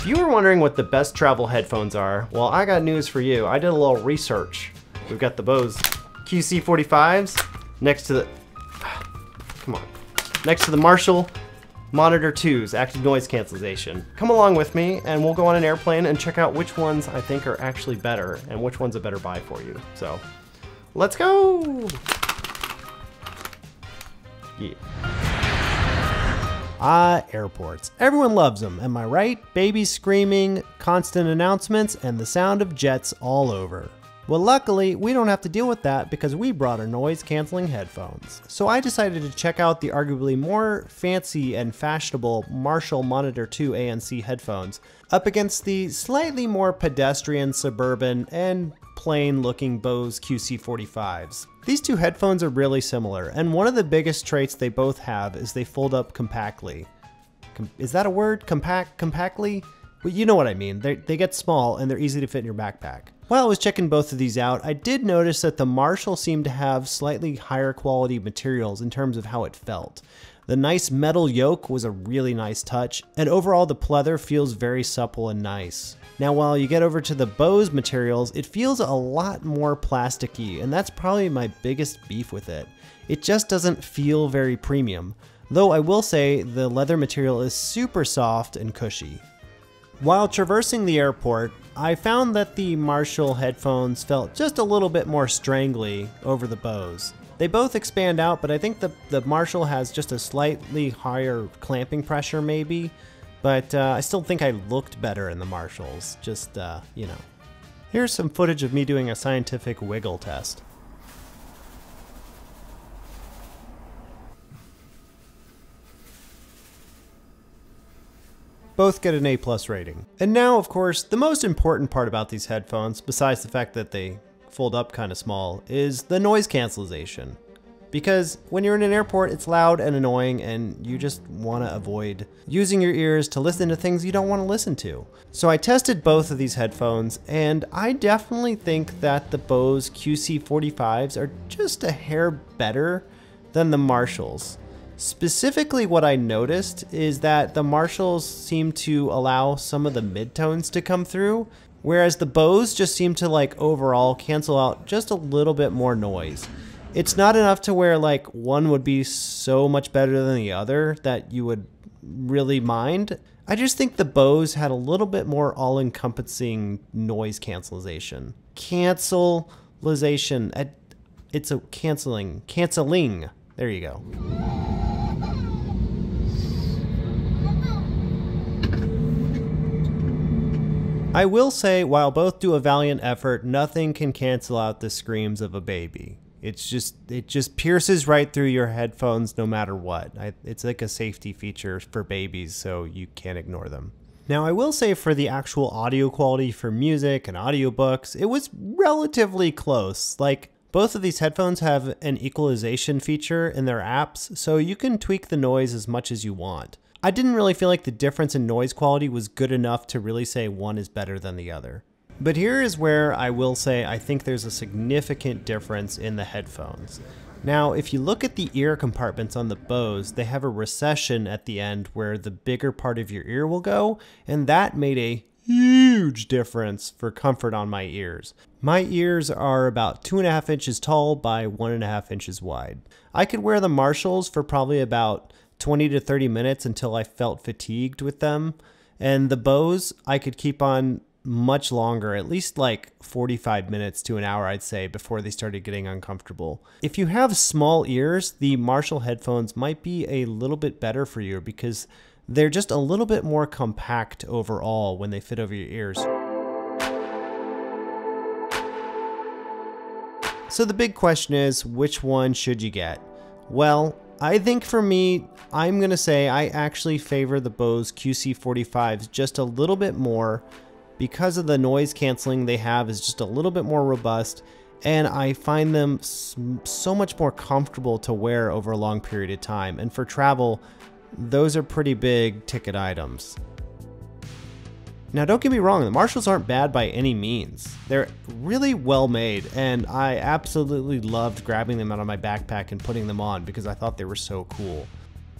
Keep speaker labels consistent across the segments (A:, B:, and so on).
A: If you were wondering what the best travel headphones are, well, I got news for you. I did a little research. We've got the Bose QC45s next to the, come on, next to the Marshall Monitor 2's active noise cancellation. Come along with me and we'll go on an airplane and check out which ones I think are actually better and which one's a better buy for you. So, let's go! Yeah. Ah, airports. Everyone loves them, am I right? Babies screaming, constant announcements, and the sound of jets all over. Well, luckily, we don't have to deal with that because we brought our noise canceling headphones. So I decided to check out the arguably more fancy and fashionable Marshall Monitor 2 ANC headphones up against the slightly more pedestrian, suburban, and plain looking Bose QC45s. These two headphones are really similar, and one of the biggest traits they both have is they fold up compactly. Com is that a word? Compact? Compactly? Well, you know what I mean. They're, they get small and they're easy to fit in your backpack. While I was checking both of these out, I did notice that the Marshall seemed to have slightly higher quality materials in terms of how it felt. The nice metal yoke was a really nice touch, and overall the pleather feels very supple and nice. Now while you get over to the Bose materials, it feels a lot more plasticky, and that's probably my biggest beef with it. It just doesn't feel very premium, though I will say the leather material is super soft and cushy. While traversing the airport, I found that the Marshall headphones felt just a little bit more strangly over the Bose. They both expand out, but I think the, the Marshall has just a slightly higher clamping pressure maybe, but uh, I still think I looked better in the Marshalls, just, uh, you know. Here's some footage of me doing a scientific wiggle test. both get an A plus rating. And now, of course, the most important part about these headphones, besides the fact that they fold up kind of small, is the noise cancellation. Because when you're in an airport, it's loud and annoying, and you just want to avoid using your ears to listen to things you don't want to listen to. So I tested both of these headphones, and I definitely think that the Bose QC45s are just a hair better than the Marshalls. Specifically, what I noticed is that the Marshalls seem to allow some of the midtones to come through, whereas the Bose just seem to like overall cancel out just a little bit more noise. It's not enough to where like one would be so much better than the other that you would really mind. I just think the Bose had a little bit more all-encompassing noise cancellation. Cancellation. It's a canceling. Canceling. There you go. I will say, while both do a valiant effort, nothing can cancel out the screams of a baby. It's just it just pierces right through your headphones no matter what. I, it's like a safety feature for babies, so you can't ignore them. Now, I will say for the actual audio quality for music and audiobooks, it was relatively close. Like both of these headphones have an equalization feature in their apps, so you can tweak the noise as much as you want. I didn't really feel like the difference in noise quality was good enough to really say one is better than the other. But here is where I will say I think there's a significant difference in the headphones. Now, if you look at the ear compartments on the Bose, they have a recession at the end where the bigger part of your ear will go, and that made a huge difference for comfort on my ears. My ears are about two and a half inches tall by one and a half inches wide. I could wear the Marshalls for probably about 20 to 30 minutes until I felt fatigued with them. And the Bose I could keep on much longer, at least like 45 minutes to an hour, I'd say, before they started getting uncomfortable. If you have small ears, the Marshall headphones might be a little bit better for you because they're just a little bit more compact overall when they fit over your ears. So the big question is, which one should you get? Well, I think for me, I'm going to say I actually favor the Bose QC45s just a little bit more because of the noise canceling they have is just a little bit more robust and I find them so much more comfortable to wear over a long period of time. And for travel, those are pretty big ticket items. Now, don't get me wrong, the Marshalls aren't bad by any means. They're really well made, and I absolutely loved grabbing them out of my backpack and putting them on because I thought they were so cool.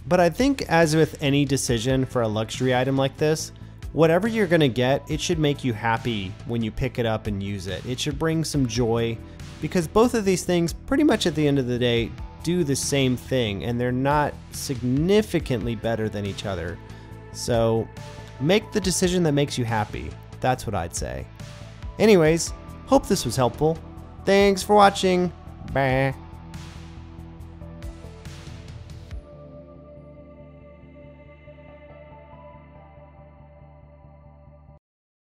A: But I think, as with any decision for a luxury item like this, whatever you're to get, it should make you happy when you pick it up and use it. It should bring some joy because both of these things, pretty much at the end of the day, do the same thing and they're not significantly better than each other. So make the decision that makes you happy. That's what I'd say. Anyways, hope this was helpful. Thanks for watching. Bye.